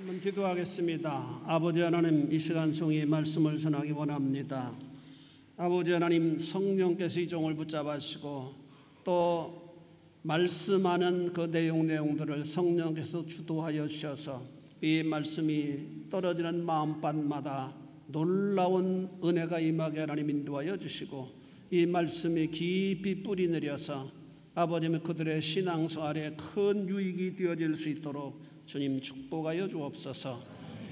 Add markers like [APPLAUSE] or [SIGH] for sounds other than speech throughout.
한번 기도하겠습니다. 아버지 하나님 이 시간 송이 말씀을 전하기 원합니다. 아버지 하나님 성령께서 이 종을 붙잡으시고 또 말씀하는 그 내용 내용들을 성령께서 주도하여 주셔서 이 말씀이 떨어지는 마음밭마다 놀라운 은혜가 임하게 하나님 인도하여 주시고 이 말씀이 깊이 뿌리 내려서 아버지의 그들의 신앙생활에 큰 유익이 되어질 수 있도록 주님 축복하여 주옵소서.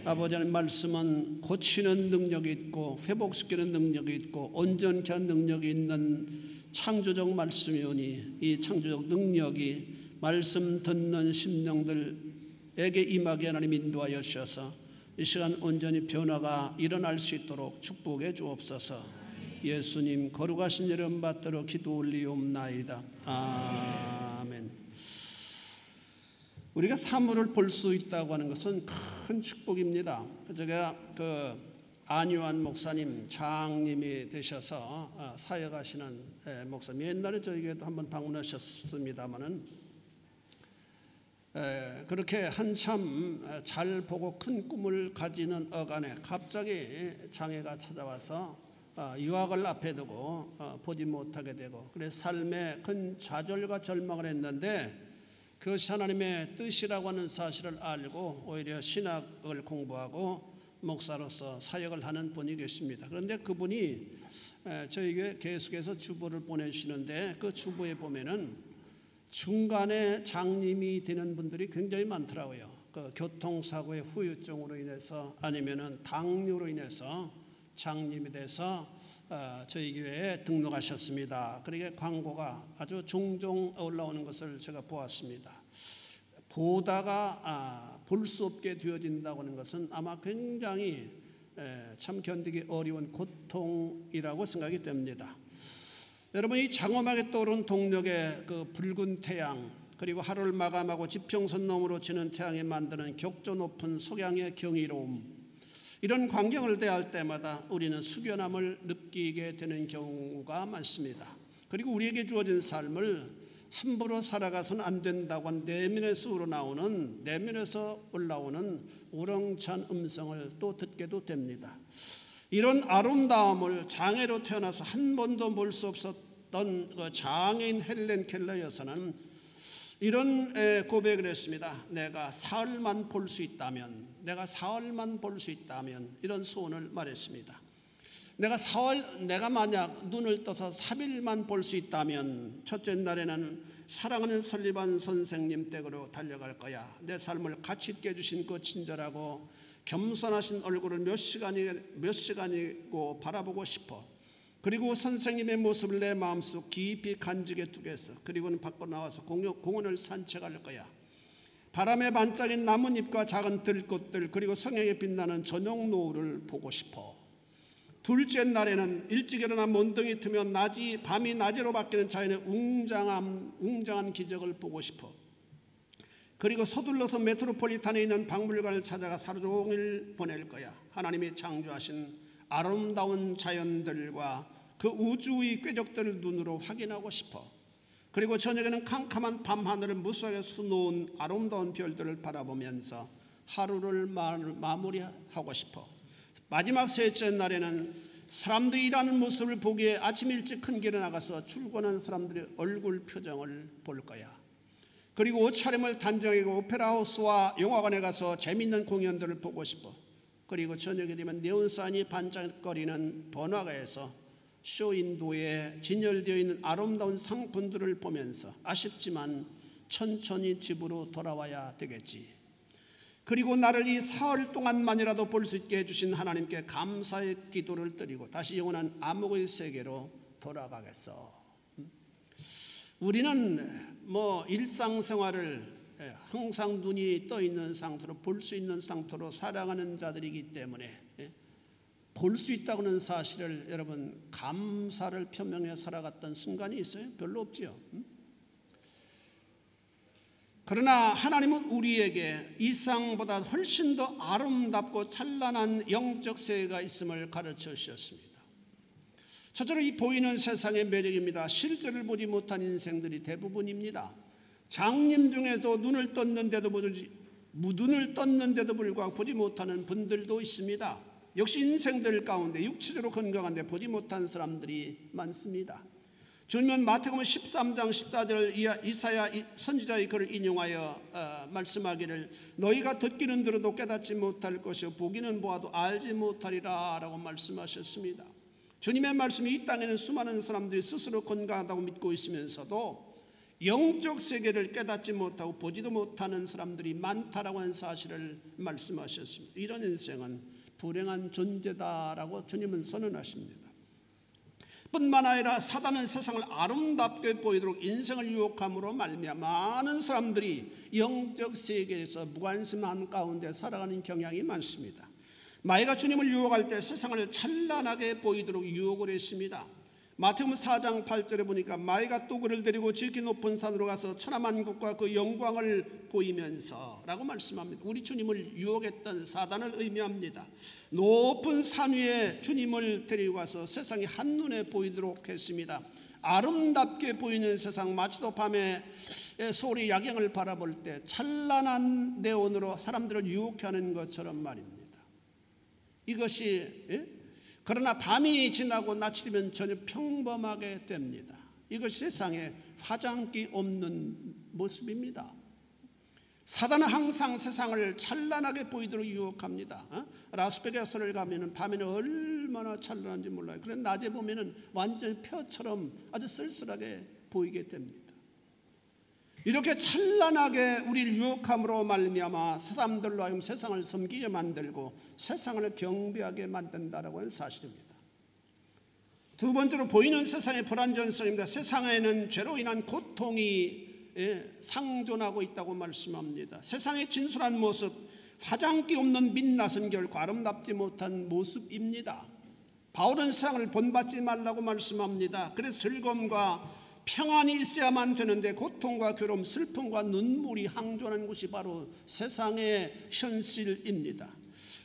아버지의 말씀은 고치는 능력이 있고 회복시키는 능력이 있고 온전케 한 능력이 있는 창조적 말씀이오니 이 창조적 능력이 말씀 듣는 심령들에게 임하게 하나님 인도하여 주셔서 이 시간 온전히 변화가 일어날 수 있도록 축복해 주옵소서. 예수님 거룩하신 이름 받들어 기도 올리옵나이다. 아멘. 우리가 사물을 볼 수 있다고 하는 것은 큰 축복입니다. 제가 그 안유한 목사님 장님이 되셔서 아, 사역하시는 예, 목사님 옛날에 저에게도 한번 방문하셨습니다마는 예, 그렇게 한참 잘 보고 큰 꿈을 가지는 어간에 갑자기 장애가 찾아와서 어, 유학을 앞에 두고 어, 보지 못하게 되고 그래서 삶에 큰 좌절과 절망을 했는데 그것이 하나님의 뜻이라고 하는 사실을 알고 오히려 신학을 공부하고 목사로서 사역을 하는 분이 계십니다. 그런데 그분이 저에게 계속해서 주보를 보내시는데 그 주보에 보면은 중간에 장님이 되는 분들이 굉장히 많더라고요. 그 교통사고의 후유증으로 인해서 아니면은 당뇨로 인해서 장님이 돼서 어, 저희 교회에 등록하셨습니다. 그러게 광고가 아주 종종 올라오는 것을 제가 보았습니다. 보다가 아, 볼수 없게 되어진다고 하는 것은 아마 굉장히 참 견디기 어려운 고통이라고 생각이 됩니다. 여러분 이 장엄하게 떠오른 동력의 그 붉은 태양 그리고 하루를 마감하고 지평선 너머로 지는 태양이 만드는 격조 높은 석양의 경이로움 이런 광경을 대할 때마다 우리는 숙연함을 느끼게 되는 경우가 많습니다. 그리고 우리에게 주어진 삶을 함부로 살아가서는 안 된다고 한 내면에서 우러나오는 내면에서 올라오는 우렁찬 음성을 또 듣게도 됩니다. 이런 아름다움을 장애로 태어나서 한 번도 볼 수 없었던 그 장애인 헬렌 켈러 여사는 이런 고백을 했습니다. 내가 사흘만 볼 수 있다면, 내가 사흘만 볼 수 있다면 이런 소원을 말했습니다. 내가 사흘, 내가 만약 눈을 떠서 3일만 볼 수 있다면 첫째 날에는 사랑하는 설리반 선생님 댁으로 달려갈 거야. 내 삶을 가치 있게 해주신 그 친절하고 겸손하신 얼굴을 몇 시간이 몇 시간이고 바라보고 싶어. 그리고 선생님의 모습을 내 마음속 깊이 간직해 두겠어. 그리고는 밖으로 나와서 공원을 산책할 거야. 바람에 반짝인 나뭇잎과 작은 들꽃들 그리고 성향에 빛나는 저녁 노을을 보고 싶어. 둘째 날에는 일찍 일어나 몬덩이 트면 낮이 밤이 낮으로 바뀌는 자연의 웅장한 웅장한 기적을 보고 싶어. 그리고 서둘러서 메트로폴리탄에 있는 박물관을 찾아가 하루 종일 보낼 거야. 하나님이 창조하신 아름다운 자연들과 그 우주의 궤적들을 눈으로 확인하고 싶어. 그리고 저녁에는 캄캄한 밤하늘을 무수하게 수놓은 아름다운 별들을 바라보면서 하루를 마무리하고 싶어. 마지막 셋째 날에는 사람들이 일하는 모습을 보기에 아침 일찍 큰 길에 나가서 출근하는 사람들의 얼굴 표정을 볼 거야. 그리고 옷차림을 단정하고 오페라 하우스와 영화관에 가서 재밌는 공연들을 보고 싶어. 그리고 저녁이 되면 네온산이 반짝거리는 번화가에서 쇼인도에 진열되어 있는 아름다운 상품들을 보면서 아쉽지만 천천히 집으로 돌아와야 되겠지. 그리고 나를 이 사흘 동안만이라도 볼 수 있게 해주신 하나님께 감사의 기도를 드리고 다시 영원한 암흑의 세계로 돌아가겠어. 우리는 뭐 일상생활을 항상 눈이 떠 있는 상태로 볼 수 있는 상태로 살아가는 자들이기 때문에 볼 수 있다고는 사실을 여러분 감사를 표명해 살아갔던 순간이 있어요? 별로 없지요. 그러나 하나님은 우리에게 이상보다 훨씬 더 아름답고 찬란한 영적 세계가 있음을 가르쳐 주셨습니다. 첫째로 이 보이는 세상의 매력입니다. 실제를 보지 못한 인생들이 대부분입니다. 장님 중에도 눈을 떴는데도 보지 무둔을 떴는데도 불구하고 보지 못하는 분들도 있습니다. 역시 인생들 가운데 육체적으로 건강한데 보지 못한 사람들이 많습니다. 주님은 마태복음 13장 14절 이사야 선지자의 글을 인용하여 어, 말씀하기를 너희가 듣기는 들어도 깨닫지 못할 것이요 보기는 보아도 알지 못하리라라고 말씀하셨습니다. 주님의 말씀이 이 땅에는 수많은 사람들이 스스로 건강하다고 믿고 있으면서도 영적 세계를 깨닫지 못하고 보지도 못하는 사람들이 많다라고 하는 사실을 말씀하셨습니다. 이런 인생은 불행한 존재다라고 주님은 선언하십니다. 뿐만 아니라 사단은 세상을 아름답게 보이도록 인생을 유혹함으로 말미암아 많은 사람들이 영적 세계에서 무관심한 가운데 살아가는 경향이 많습니다. 마이가 주님을 유혹할 때 세상을 찬란하게 보이도록 유혹을 했습니다. 마태복음 4장 8절에 보니까 마이가 또 그를 데리고 지극히 높은 산으로 가서 천하만국과 그 영광을 보이면서라고 말씀합니다. 우리 주님을 유혹했던 사단을 의미합니다. 높은 산 위에 주님을 데리고 가서 세상이 한눈에 보이도록 했습니다. 아름답게 보이는 세상 마치도 밤에 소리 야경을 바라볼 때 찬란한 네온으로 사람들을 유혹하는 것처럼 말입니다. 이것이 예? 그러나 밤이 지나고 낮이 되면 전혀 평범하게 됩니다. 이것이 세상에 화장기 없는 모습입니다. 사단은 항상 세상을 찬란하게 보이도록 유혹합니다. 어? 라스베가스를 가면은 밤에는 얼마나 찬란한지 몰라요. 그런데 낮에 보면은 완전 펴처럼 아주 쓸쓸하게 보이게 됩니다. 이렇게 찬란하게 우리를 유혹함으로 말미암아 사람들로 하여금 세상을 섬기게 만들고 세상을 경비하게 만든다라고 하는 사실입니다. 두 번째로 보이는 세상의 불안전성입니다. 세상에는 죄로 인한 고통이 예, 상존하고 있다고 말씀합니다. 세상의 진솔한 모습, 화장기 없는 민낯은 결코 아름답지 못한 모습입니다. 바울은 세상을 본받지 말라고 말씀합니다. 그래서 즐거움과 평안이 있어야만 되는데 고통과 괴로움, 슬픔과 눈물이 항존하는 것이 바로 세상의 현실입니다.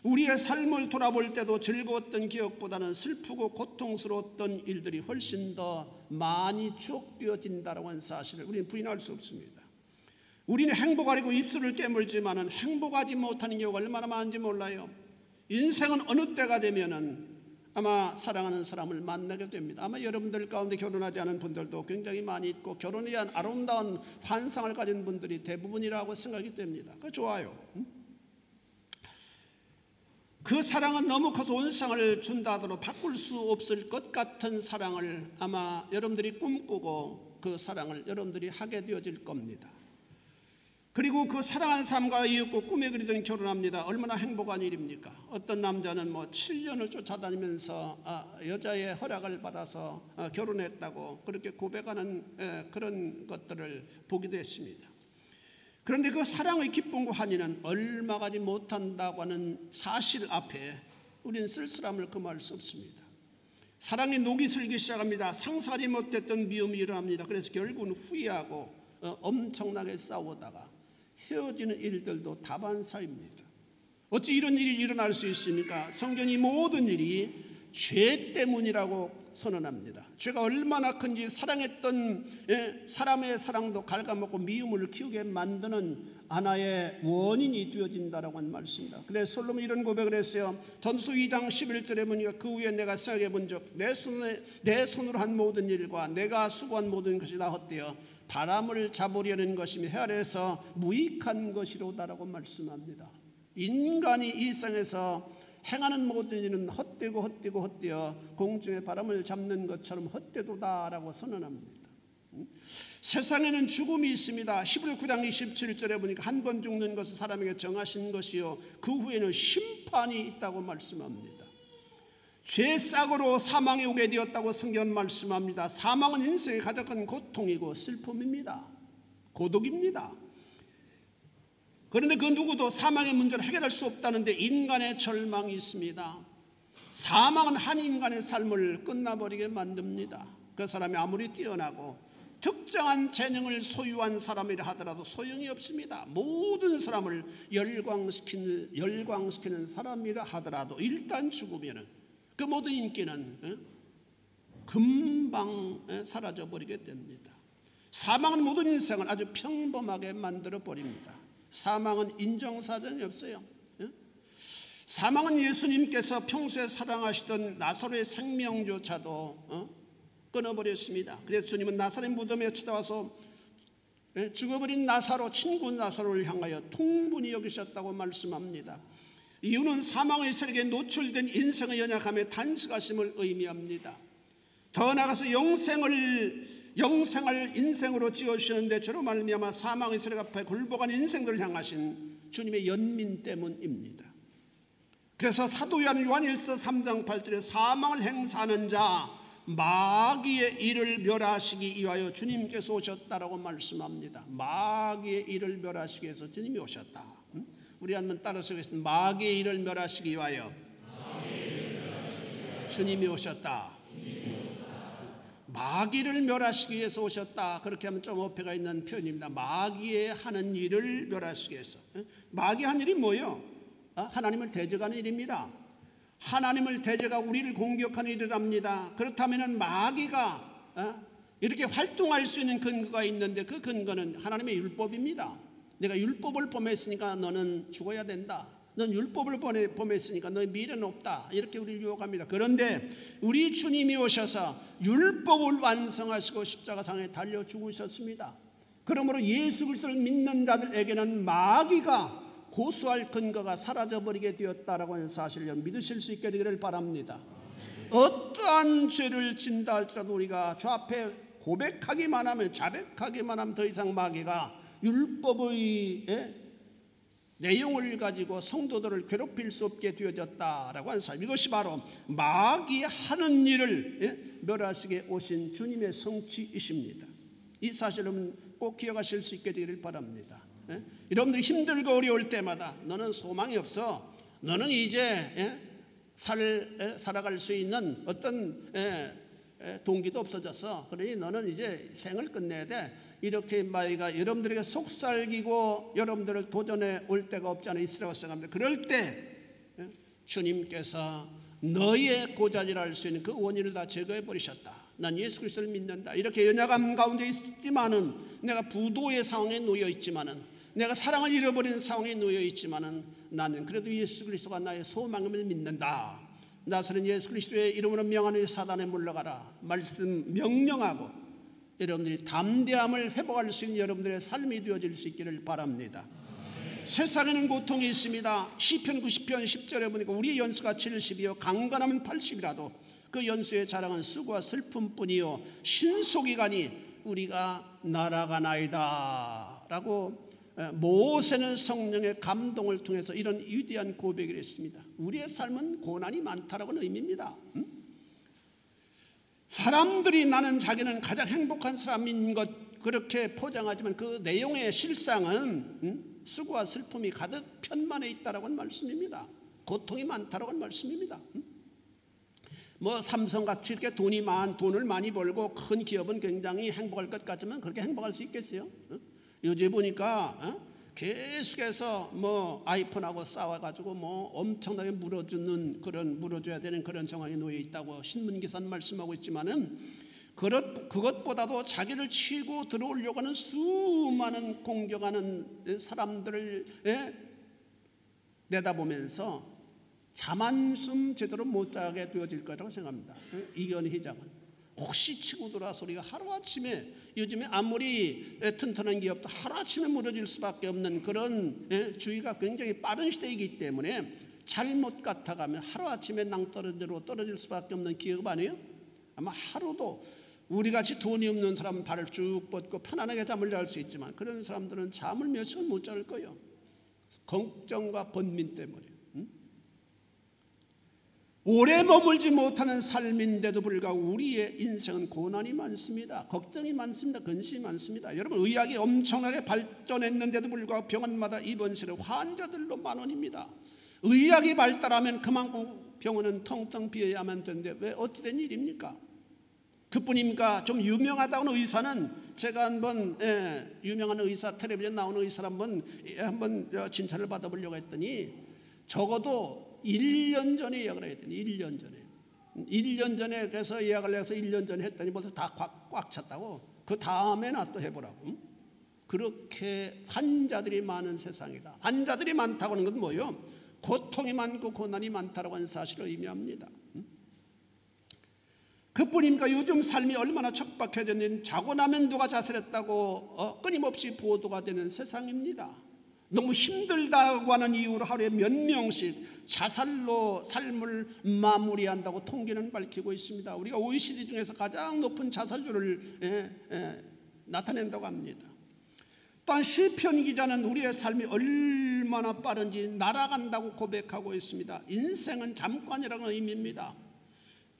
우리의 삶을 돌아볼 때도 즐거웠던 기억보다는 슬프고 고통스러웠던 일들이 훨씬 더 많이 추억되어진다고 하는 사실을 우리는 부인할 수 없습니다. 우리는 행복하려고 입술을 깨물지만 행복하지 못하는 경우가 얼마나 많은지 몰라요. 인생은 어느 때가 되면은 아마 사랑하는 사람을 만나게 됩니다. 아마 여러분들 가운데 결혼하지 않은 분들도 굉장히 많이 있고 결혼에 대한 아름다운 환상을 가진 분들이 대부분이라고 생각이 됩니다. 그 좋아요. 그 사랑은 너무 커서 원상을 준다 하더라도 바꿀 수 없을 것 같은 사랑을 아마 여러분들이 꿈꾸고 그 사랑을 여러분들이 하게 되어질 겁니다. 그리고 그 사랑하는 사람과 이윽고 꿈에 그리던 결혼합니다. 얼마나 행복한 일입니까? 어떤 남자는 뭐 7년을 쫓아다니면서 아, 여자의 허락을 받아서 아, 결혼했다고 그렇게 고백하는 에, 그런 것들을 보기도 했습니다. 그런데 그 사랑의 기쁨과 환희는 얼마가지 못한다고 하는 사실 앞에 우리는 쓸쓸함을 금할 수 없습니다. 사랑의 녹이 슬기 시작합니다. 상상하지 못했던 미움이 일어납니다. 그래서 결국은 후회하고 어, 엄청나게 싸우다가 헤어지는 일들도 다반사입니다. 어찌 이런 일이 일어날 수 있습니까? 성경이 모든 일이 죄 때문이라고 선언합니다. 죄가 얼마나 큰지 사랑했던 예, 사람의 사랑도 갉아먹고 미움을 키우게 만드는 하나의 원인이 되어진다라고 한 말씀입니다. 그래서 솔로몬 이런 고백을 했어요. 전수 2장 11절에 보니까 그 후에 내가 생각해 본적내 손에 내 손으로 한 모든 일과 내가 수고한 모든 것이 다 헛되어 바람을 잡으려는 것이며 헤아려서 무익한 것이로다라고 말씀합니다. 인간이 일상에서 행하는 모든 일은 헛되고 헛되고 헛되어 공중의 바람을 잡는 것처럼 헛되도다라고 선언합니다. 세상에는 죽음이 있습니다. 히브리 9장 27절에 보니까 한 번 죽는 것은 사람에게 정하신 것이요 그 후에는 심판이 있다고 말씀합니다. 죄 싹으로 사망에 오게 되었다고 성경은 말씀합니다. 사망은 인생의 가장 큰 고통이고 슬픔입니다. 고독입니다. 그런데 그 누구도 사망의 문제를 해결할 수 없다는데 인간의 절망이 있습니다. 사망은 한 인간의 삶을 끝나버리게 만듭니다. 그 사람이 아무리 뛰어나고 특정한 재능을 소유한 사람이라 하더라도 소용이 없습니다. 모든 사람을 열광시키는, 열광시키는 사람이라 하더라도 일단 죽으면 그 모든 인기는 금방 사라져 버리게 됩니다. 사망은 모든 인생을 아주 평범하게 만들어 버립니다. 사망은 인정사정이 없어요. 예? 사망은 예수님께서 평소에 사랑하시던 나사로의 생명조차도 어? 끊어버렸습니다. 그래서 주님은 나사렛 무덤에 찾아와서 예? 죽어버린 나사로 친구 나사로를 향하여 통분히 여기셨다고 말씀합니다. 이유는 사망의 세력에 노출된 인생의 연약함에 단식하심을 의미합니다. 더 나아가서 영생을 영생을 인생으로 지어주시는데 저로 말미암아 사망의 세력 앞에 굴복한 인생들을 향하신 주님의 연민 때문입니다. 그래서 사도 요한일서 3장 8절에 사망을 행사하는 자 마귀의 일을 멸하시기 위하여 주님께서 오셨다라고 말씀합니다. 마귀의 일을 멸하시기 위해서 주님이 오셨다. 우리 한번 따라서 하겠습니다. 마귀의 일을 멸하시기 위하여 주님이 오셨다. 마귀를 멸하시기 위해서 오셨다. 그렇게 하면 좀 어폐가 있는 표현입니다. 마귀의 하는 일을 멸하시기 위해서. 마귀 한 일이 뭐요? 어? 하나님을 대적하는 일입니다. 하나님을 대적하고 우리를 공격하는 일이랍니다. 그렇다면 마귀가 어? 이렇게 활동할 수 있는 근거가 있는데 그 근거는 하나님의 율법입니다. 내가 율법을 범했으니까 너는 죽어야 된다. 넌 율법을 범했으니까 너의 미래는 없다. 이렇게 우리를 유혹합니다. 그런데 우리 주님이 오셔서 율법을 완성하시고 십자가상에 달려 죽으셨습니다. 그러므로 예수 그리스도를 믿는 자들에게는 마귀가 고수할 근거가 사라져버리게 되었다라고 하는 사실을 믿으실 수 있게 되기를 바랍니다. 어떠한 죄를 진다 할지라도 우리가 저 앞에 고백하기만 하면 자백하기만 하면 더 이상 마귀가 율법의 예? 내용을 가지고 성도들을 괴롭힐 수 없게 되어졌다라고 하는 사실 이것이 바로 마귀 하는 일을 예? 멸하시게 오신 주님의 성취이십니다. 이 사실은 꼭 기억하실 수 있게 되기를 바랍니다. 예? 여러분들이 힘들고 어려울 때마다 너는 소망이 없어. 너는 이제 예? 살, 예? 살아갈 수 있는 어떤 예? 동기도 없어졌어. 그러니 너는 이제 생을 끝내야 돼. 이렇게 마이가 여러분들에게 속살기고 여러분들을 도전해 올 때가 없지 않아 있으라고 생각합니다. 그럴 때 주님께서 너의 고자질 할 수 있는 그 원인을 다 제거해 버리셨다. 난 예수 그리스도를 믿는다. 이렇게 연약함 가운데 있지만은 내가 부도의 상황에 놓여 있지만은 내가 사랑을 잃어버린 상황에 놓여 있지만은 나는 그래도 예수 그리스도가 나의 소망임을 믿는다. 나서는 예수 그리스도의 이름으로 명하는 사단에 물러가라. 말씀 명령하고 여러분들이 담대함을 회복할 수 있는 여러분들의 삶이 되어질 수 있기를 바랍니다. 세상에는 고통이 있습니다. 시편 90편 10절에 보니까 우리의 연수가 70이요 강건하면 80이라도 그 연수의 자랑은 수고와 슬픔뿐이요 신속이 가니 우리가 날아가나이다 라고 모세는 성령의 감동을 통해서 이런 위대한 고백을 했습니다. 우리의 삶은 고난이 많다라는 의미입니다. 음? 사람들이 나는 자기는 가장 행복한 사람인 것 그렇게 포장하지만 그 내용의 실상은 음? 수고와 슬픔이 가득 편만에 있다라는 말씀입니다. 고통이 많다라는 말씀입니다. 음? 뭐 삼성같이 이렇게 돈이 많 돈을 많이 벌고 큰 기업은 굉장히 행복할 것 같지만 그렇게 행복할 수 있겠어요? 요즘 보니까 어? 계속해서 뭐 아이폰하고 싸워가지고 뭐 엄청나게 물어주는 그런 물어줘야 되는 그런 상황에 놓여 있다고 신문 기사는 말씀하고 있지만은 그것 그것보다도 자기를 치고 들어오려고 하는 수많은 공격하는 사람들을 예? 내다보면서 자만숨 제대로 못 자게 되어질 거라고 생각합니다. 예? 이견 회장은. 혹시 치고 들어와 소리가 하루아침에 요즘에 아무리 튼튼한 기업도 하루아침에 무너질 수밖에 없는 그런 주의가 굉장히 빠른 시대이기 때문에 잘못 같아가면 하루아침에 낭떠러지로 떨어질 수밖에 없는 기업 아니에요? 아마 하루도 우리같이 돈이 없는 사람은 발을 쭉 뻗고 편안하게 잠을 잘 수 있지만 그런 사람들은 잠을 몇 시간 못 잘 거예요. 걱정과 번민 때문에. 오래 머물지 못하는 삶인데도 불구하고 우리의 인생은 고난이 많습니다. 걱정이 많습니다. 근심이 많습니다. 여러분 의학이 엄청나게 발전했는데도 불구하고 병원마다 입원실은 환자들로 만원입니다. 의학이 발달하면 그만큼 병원은 텅텅 비어야만 되는데 왜 어찌된 일입니까? 그뿐입니까? 좀 유명하다는 의사는 제가 한번 예, 유명한 의사 텔레비전 나오는 의사 한번 예, 한번 진찰을 받아보려고 했더니 적어도 1년 전에 예약을 했더니 1년 전에 1년 전에 그래서 예약을 해서 1년 전에 했더니 벌써 다 꽉 꽉 찼다고 그 다음에나 또 해보라고 그렇게 환자들이 많은 세상이다. 환자들이 많다고 하는 건 뭐예요? 고통이 많고 고난이 많다고 하는 사실을 의미합니다. 그뿐입니까? 요즘 삶이 얼마나 척박해졌는지 자고 나면 누가 자살했다고 어, 끊임없이 보도가 되는 세상입니다. 너무 힘들다고 하는 이유로 하루에 몇 명씩 자살로 삶을 마무리한다고 통계는 밝히고 있습니다. 우리가 OECD 중에서 가장 높은 자살률을 예, 예, 나타낸다고 합니다. 또한 시편 기자는 우리의 삶이 얼마나 빠른지 날아간다고 고백하고 있습니다. 인생은 잠깐이라는 의미입니다.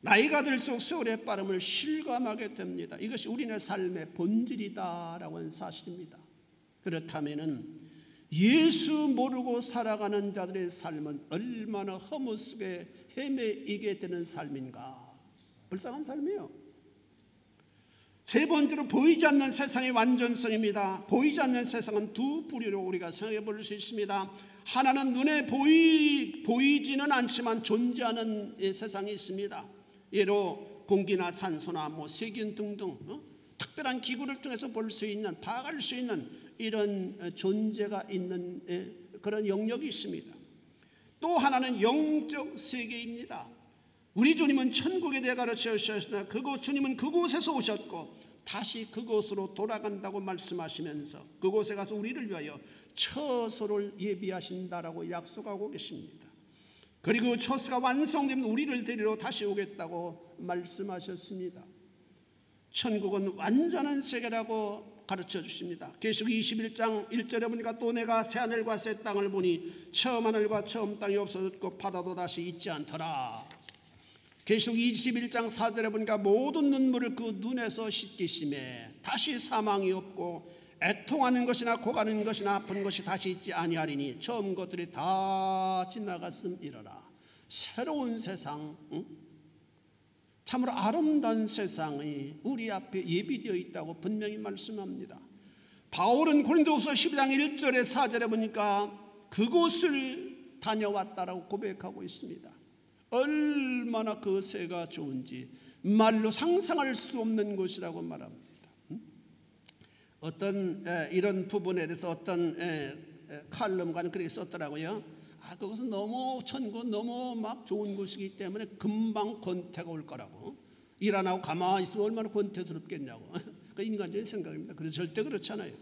나이가 들수록 세월의 빠름을 실감하게 됩니다. 이것이 우리네 삶의 본질이다라고 하는 사실입니다. 그렇다면은 예수 모르고 살아가는 자들의 삶은 얼마나 허무 속에 헤매이게 되는 삶인가? 불쌍한 삶이에요. 세 번째로 보이지 않는 세상의 완전성입니다. 보이지 않는 세상은 두 부류로 우리가 생각해 볼 수 있습니다. 하나는 눈에 보이, 보이지는 않지만 존재하는 세상이 있습니다. 예로 공기나 산소나 뭐 세균 등등 어? 특별한 기구를 통해서 볼 수 있는 파악할 수 있는 이런 어, 존재가 있는 에, 그런 영역이 있습니다. 또 하나는 영적 세계입니다. 우리 주님은 천국에 대해 가르쳐 주셨으나 그곳 주님은 그곳에서 오셨고 다시 그곳으로 돌아간다고 말씀하시면서 그곳에 가서 우리를 위하여 처소를 예비하신다라고 약속하고 계십니다. 그리고 처수가 완성되면 우리를 데리러 다시 오겠다고 말씀하셨습니다. 천국은 완전한 세계라고 가르쳐 주십니다. 계속 21장 1절에 보니까 또 내가 새 하늘과 새 땅을 보니 처음 하늘과 처음 땅이 없어졌고 바다도 다시 있지 않더라. 계속 21장 4절에 보니까 모든 눈물을 그 눈에서 씻기심에 다시 사망이 없고 애통하는 것이나 고가는 것이나 아픈 것이 다시 있지 아니하리니 처음 것들이 다 지나갔음 이러라 새로운 세상 응? 참으로 아름다운 세상이 우리 앞에 예비되어 있다고 분명히 말씀합니다. 바울은 고린도후서 12장 1절에 4절에 보니까 그곳을 다녀왔다라고 고백하고 있습니다. 얼마나 그 새가 좋은지 말로 상상할 수 없는 곳이라고 말합니다. 어떤 이런 부분에 대해서 어떤 칼럼가는 그렇게 썼더라고요. 아, 그것은 너무 천국 너무 막 좋은 곳이기 때문에 금방 권태가 올 거라고. 일 안 하고 가만히 있으면 얼마나 권태스럽겠냐고. [LAUGHS] 그 인간적인 생각입니다. 그래서 절대 그렇지 않아요.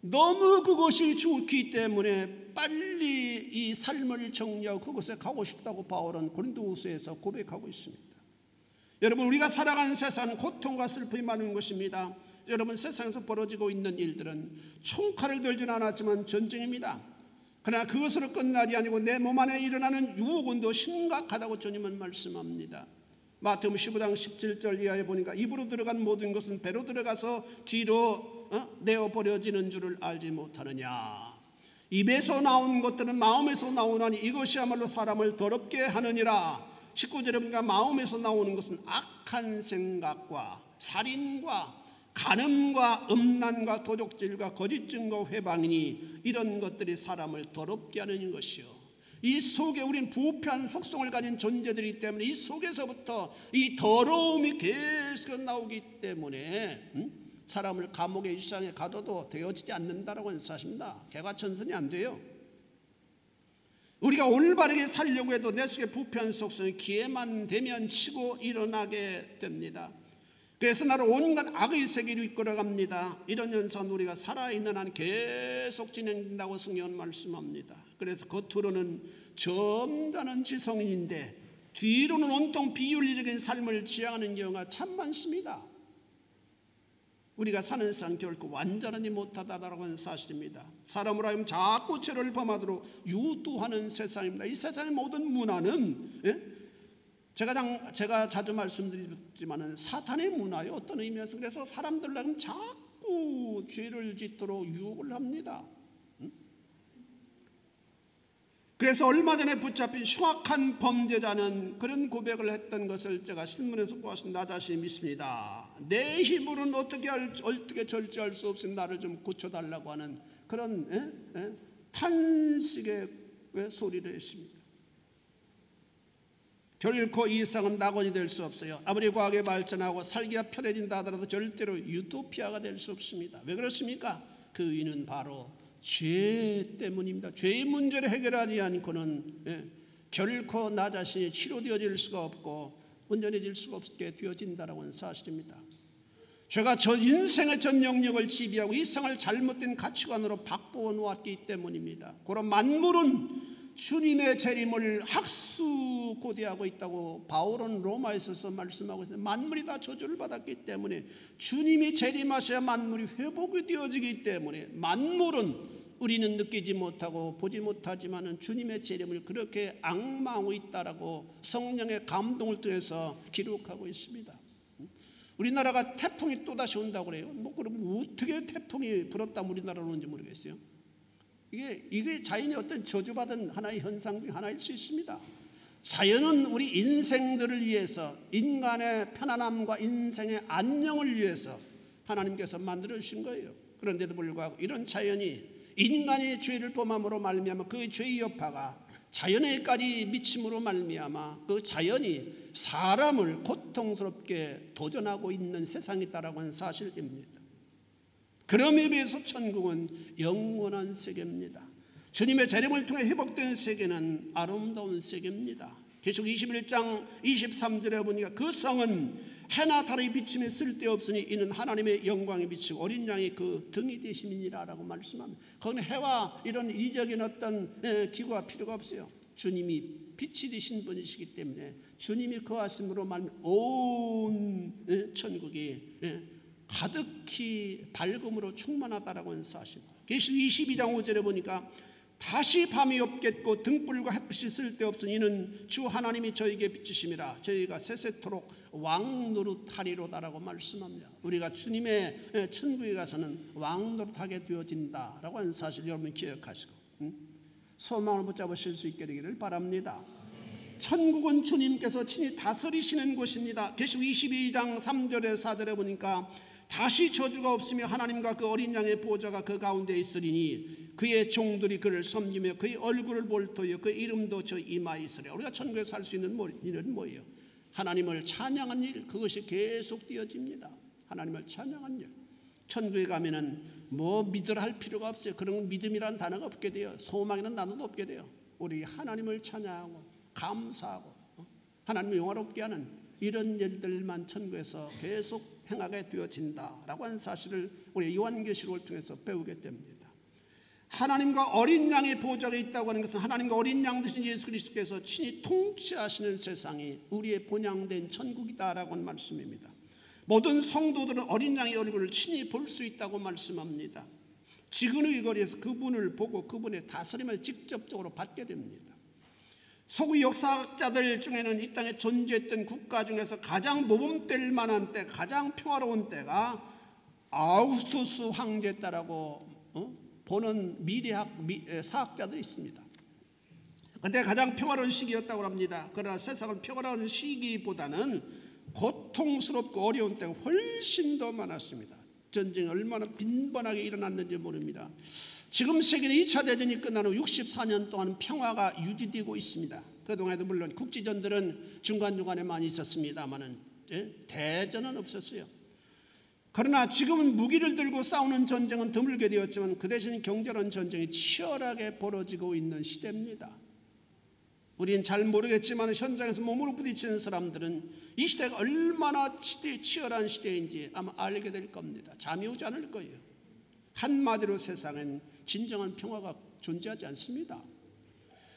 너무 그것이 좋기 때문에 빨리 이 삶을 정리하고 그곳에 가고 싶다고 바울은 고린도후서에서 고백하고 있습니다. 여러분 우리가 살아가는 세상은 고통과 슬픔이 많은 것입니다. 여러분 세상에서 벌어지고 있는 일들은 총칼을 들진 않았지만 전쟁입니다. 그러나 그것으로 끝날이 아니고 내 몸 안에 일어나는 유혹은 더 심각하다고 주님은 말씀합니다. 마태음 15장 17절 이하에 보니까 입으로 들어간 모든 것은 배로 들어가서 뒤로 어? 내어 버려지는 줄을 알지 못하느냐. 입에서 나온 것들은 마음에서 나오나니 이것이야말로 사람을 더럽게 하느니라. 19절에 보니까 마음에서 나오는 것은 악한 생각과 살인과 간음과 음란과 도적질과 거짓 증거 회방이니 이런 것들이 사람을 더럽게 하는 것이요. 이 속에 우린 부패한 속성을 가진 존재들이기 때문에 이 속에서부터 이 더러움이 계속 나오기 때문에 음? 사람을 감옥의 일상에 가둬도 되어지지 않는다라고 하는 사실입니다. 개과천선이 안 돼요. 우리가 올바르게 살려고 해도 내 속에 부패한 속성이 기회만 되면 치고 일어나게 됩니다. 그래서 나를 온갖 악의 세계로 이끌어갑니다. 이런 현상은 우리가 살아있는 한 계속 진행된다고 성경은 말씀합니다. 그래서 겉으로는 점잖은 지성인인데 뒤로는 온통 비윤리적인 삶을 지향하는 경우가 참 많습니다. 우리가 사는 상 결코 완전하지 못하다라고 하는 사실입니다. 사람으로 하여금 자꾸 죄를 범하도록 유도하는 세상입니다. 이 세상의 모든 문화는 예? 제가, 장, 제가 자주 말씀드리지만은 사탄의 문화에 어떤 의미에서 그래서 사람들은 자꾸 죄를 짓도록 유혹을 합니다. 그래서 얼마 전에 붙잡힌 흉악한 범죄자는 그런 고백을 했던 것을 제가 신문에서 보았습니다. 나 자신이 믿습니다. 내 힘으로는 어떻게 할, 어떻게 절제할 수 없으면 나를 좀 고쳐달라고 하는 그런 에? 에? 탄식의 소리를 했습니다. 결코 이 세상은 낙원이 될 수 없어요. 아무리 과학이 발전하고 살기가 편해진다 하더라도 절대로 유토피아가 될 수 없습니다. 왜 그렇습니까? 그 이유는 바로 죄 때문입니다. 죄의 문제를 해결하지 않고는 예, 결코 나 자신이 치료되어질 수가 없고 온전해질 수가 없게 되어진다라고 하는 사실입니다. 죄가 저 인생의 전 영역을 지배하고 이 세상을 잘못된 가치관으로 바꾸어 놓았기 때문입니다. 그런 만물은 주님의 재림을 학수 고대하고 있다고 바울은 로마에서 말씀하고 있습니다. 만물이 다 저주를 받았기 때문에 주님이 재림하셔야 만물이 회복이 되어지기 때문에 만물은 우리는 느끼지 못하고 보지 못하지만은 주님의 재림을 그렇게 악망하고 있다라고 성령의 감동을 통해서 기록하고 있습니다. 우리나라가 태풍이 또 다시 온다고 그래요. 뭐 그럼 어떻게 태풍이 불었다 우리나라로 오는지 모르겠어요. 이게 이게 자연의 어떤 저주받은 하나의 현상 중 하나일 수 있습니다. 자연은 우리 인생들을 위해서 인간의 편안함과 인생의 안녕을 위해서 하나님께서 만들어 주신 거예요. 그런데도 불구하고 이런 자연이 인간의 죄를 범함으로 말미암아 그 죄의 여파가 자연에까지 미침으로 말미암아 그 자연이 사람을 고통스럽게 도전하고 있는 세상이다라고 하는 사실입니다. 그럼에 비해서 천국은 영원한 세계입니다. 주님의 재림을 통해 회복된 세계는 아름다운 세계입니다. 계속 21장 23절에 보니까 그 성은 해나 달의 비침에 쓸데없으니 이는 하나님의 영광이 비치고 어린 양이 그 등이 되심이니라 라고 말씀합니다. 거기는 해와 이런 이적인 어떤 기구가 필요가 없어요. 주님이 빛이 되신 분이시기 때문에 주님이 거하심으로 말온 천국이 가득히 밝음으로 충만하다라고 하는 사실. 계시 22장 5절에 보니까 다시 밤이 없겠고 등불과 햇빛이 쓸데없으니 이는 주 하나님이 저에게 비치심이라 저희가 세세토록 왕 노릇하리로다라고 말씀합니다. 우리가 주님의 천국에 가서는 왕 노릇하게 되어진다라고 하는 사실 여러분 기억하시고 응? 소망을 붙잡으실 수 있게 되기를 바랍니다. 천국은 주님께서 친히 다스리시는 곳입니다. 계시 22장 3절에 4절에 보니까 다시 저주가 없으며 하나님과 그 어린 양의 보좌가 그 가운데 있으리니 그의 종들이 그를 섬기며 그의 얼굴을 볼터여 그 이름도 저 이마에 있으리라 우리가 천국에 살 수 있는 일은 뭐예요? 하나님을 찬양한 일 그것이 계속 되어집니다. 하나님을 찬양한 일. 천국에 가면은 뭐 믿으라 할 필요가 없어요. 그런 믿음이라는 단어가 없게 돼요. 소망이라는 단어도 없게 돼요. 우리 하나님을 찬양하고 감사하고 어? 하나님을 영화롭게 하는 이런 일들만 천국에서 계속 행하게 되어진다라고 하는 사실을 우리 요한계시록을 통해서 배우게 됩니다. 하나님과 어린 양의 보좌가 있다고 하는 것은 하나님과 어린 양 되신 예수 그리스도께서 친히 통치하시는 세상이 우리의 본향된 천국이다라고 하는 말씀입니다. 모든 성도들은 어린 양의 얼굴을 친히 볼 수 있다고 말씀합니다. 지근의 거리에서 그분을 보고 그분의 다스림을 직접적으로 받게 됩니다. 서구 역사학자들 중에는 이 땅에 존재했던 국가 중에서 가장 모범될 만한 때, 가장 평화로운 때가 아우스투스 황제 때라고 어? 보는 미래학 미, 사학자들이 있습니다. 그때 가장 평화로운 시기였다고 합니다. 그러나 세상은 평화로운 시기보다는 고통스럽고 어려운 때가 훨씬 더 많았습니다. 전쟁이 얼마나 빈번하게 일어났는지 모릅니다. 지금 세계는 2차 대전이 끝난 후 64년 동안 평화가 유지되고 있습니다. 그동안에도 물론 국지전들은 중간중간에 많이 있었습니다만은 예? 대전은 없었어요. 그러나 지금은 무기를 들고 싸우는 전쟁은 드물게 되었지만 그 대신 경제론 전쟁이 치열하게 벌어지고 있는 시대입니다. 우리는 잘 모르겠지만 현장에서 몸으로 부딪히는 사람들은 이 시대가 얼마나 치열한 시대인지 아마 알게 될 겁니다. 잠이 오지 않을 거예요. 한마디로 세상엔 진정한 평화가 존재하지 않습니다.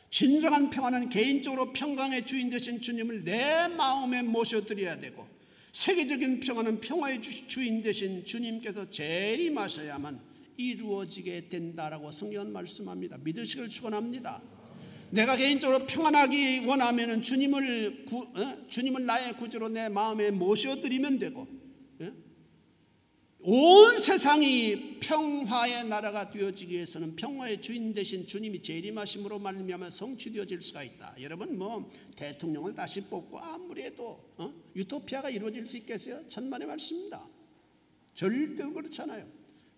진정한 평화는 개인적으로 평강의 주인 되신 주님을 내 마음에 모셔드려야 되고 세계적인 평화는 평화의 주인 되신 주님께서 재림하셔야만 이루어지게 된다라고 성경은 말씀합니다. 믿으시길 축원합니다. 내가 개인적으로 평안하기 원하면은 주님을 구, 어? 주님을 나의 구주로 내 마음에 모셔드리면 되고 온 세상이 평화의 나라가 되어지기 위해서는 평화의 주인 되신 주님이 재림하심으로 말미암아 성취되어질 수가 있다. 여러분 뭐 대통령을 다시 뽑고 아무리 해도 어? 유토피아가 이루어질 수 있겠어요? 천만의 말씀입니다. 절대 그렇잖아요.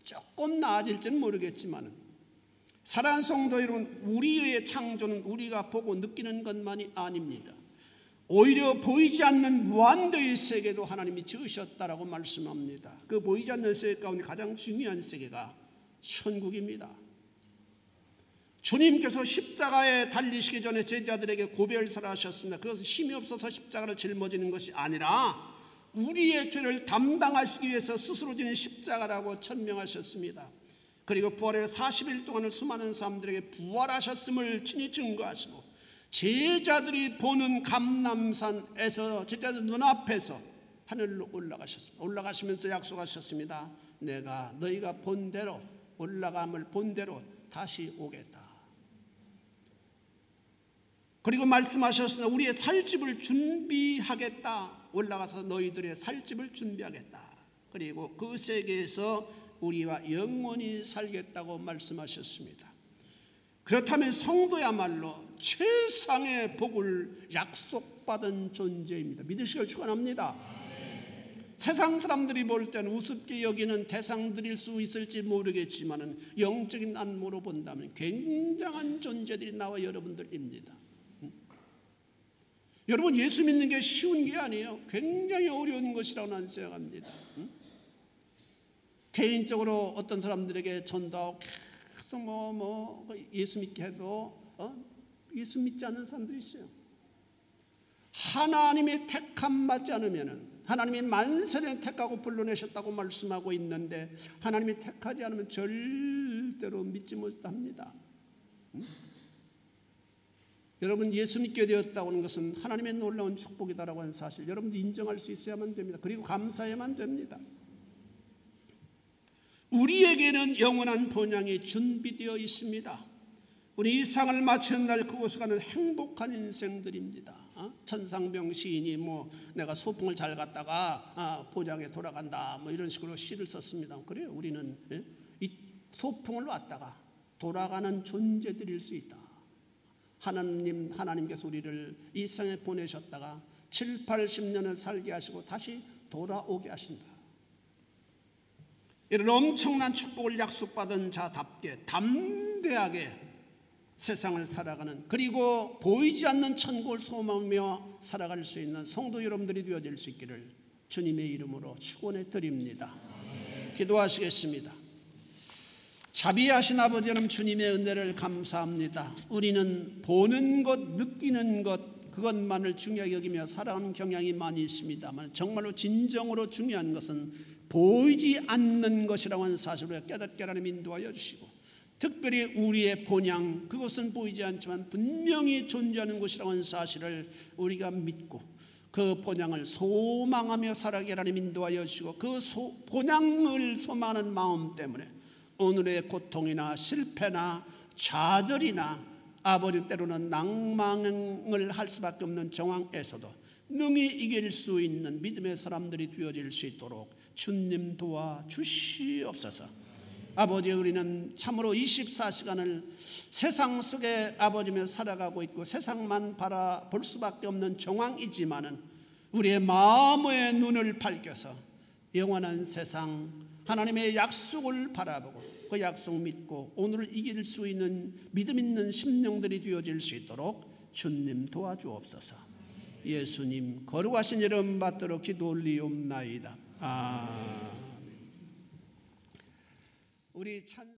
조금 나아질지는 모르겠지만 사랑하는 성도 여러분 우리의 창조는 우리가 보고 느끼는 것만이 아닙니다. 오히려 보이지 않는 무한대의 세계도 하나님이 지으셨다라고 말씀합니다. 그 보이지 않는 세계 가운데 가장 중요한 세계가 천국입니다. 주님께서 십자가에 달리시기 전에 제자들에게 고별사를 하셨습니다. 그것은 힘이 없어서 십자가를 짊어지는 것이 아니라 우리의 죄를 담당하시기 위해서 스스로 지는 십자가라고 천명하셨습니다. 그리고 부활의 40일 동안을 수많은 사람들에게 부활하셨음을 친히 증거하시고 제자들이 보는 감남산에서 제자들 눈앞에서 하늘로 올라가셨습니다. 올라가시면서 약속하셨습니다. 내가 너희가 본 대로 올라감을 본 대로 다시 오겠다. 그리고 말씀하셨습니다. 우리의 살집을 준비하겠다. 올라가서 너희들의 살집을 준비하겠다. 그리고 그 세계에서 우리와 영원히 살겠다고 말씀하셨습니다. 그렇다면 성도야말로 최상의 복을 약속받은 존재입니다. 믿으시길 축원합니다. 세상 사람들이 볼 때는 우습게 여기는 대상들일 수 있을지 모르겠지만은 영적인 안모로 본다면 굉장한 존재들이 나와 여러분들입니다. 여러분 예수 믿는 게 쉬운 게 아니에요. 굉장히 어려운 것이라고 나는 생각합니다. 응? 개인적으로 어떤 사람들에게 전도하고 계속 뭐, 뭐 예수 믿게 해도 어? 예수 믿지 않는 사람들이 있어요. 하나님의 택함 맞지 않으면은 하나님이 만세를 택하고 불러내셨다고 말씀하고 있는데 하나님이 택하지 않으면 절대로 믿지 못합니다. 응? 여러분 예수 믿게 되었다고 하는 것은 하나님의 놀라운 축복이다라고 하는 사실 여러분도 인정할 수 있어야만 됩니다. 그리고 감사해야만 됩니다. 우리에게는 영원한 본향이 준비되어 있습니다. 우리 이 상을 마치는 날 그곳에 가는 행복한 인생들입니다. 어? 천상병 시인이 뭐 내가 소풍을 잘 갔다가 아, 본향에 돌아간다 뭐 이런 식으로 시를 썼습니다. 그래요. 우리는 예? 이 소풍을 왔다가 돌아가는 존재들일 수 있다. 하나님 하나님께서 우리를 이 세상에 보내셨다가 7, 80년을 살게 하시고 다시 돌아오게 하신다. 이런 엄청난 축복을 약속받은 자답게 담대하게 세상을 살아가는 그리고 보이지 않는 천국을 소망하며 살아갈 수 있는 성도 여러분들이 되어질 수 있기를 주님의 이름으로 축원해 드립니다. 기도하시겠습니다. 자비하신 아버지 하나님 주님의 은혜를 감사합니다. 우리는 보는 것, 느끼는 것 그것만을 중요하게 여기며 살아가는 경향이 많이 있습니다만 정말로 진정으로 중요한 것은 보이지 않는 것이라고 하는 사실을 깨닫게 하나님 인도하여 주시고 특별히 우리의 본향 그것은 보이지 않지만 분명히 존재하는 것이라고 하는 사실을 우리가 믿고 그 본향을 소망하며 살아가게 하나님 인도하여 주시고 그 소, 본향을 소망하는 마음 때문에 오늘의 고통이나 실패나 좌절이나 아버지 때로는 낭망을 할 수밖에 없는 정황에서도 능히 이길 수 있는 믿음의 사람들이 되어질 수 있도록 주님 도와 주시옵소서. 아버지 우리는 참으로 24시간을 세상 속에 아버지며 살아가고 있고 세상만 바라볼 수밖에 없는 정황이지만은 우리의 마음의 눈을 밝혀서 영원한 세상 하나님의 약속을 바라보고 그 약속 믿고 오늘을 이길 수 있는 믿음 있는 심령들이 되어질 수 있도록 주님 도와주옵소서. 예수님 거룩하신 이름 받도록 기도 올리옵나이다. 아. 우리 찬